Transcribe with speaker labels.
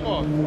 Speaker 1: D'accord.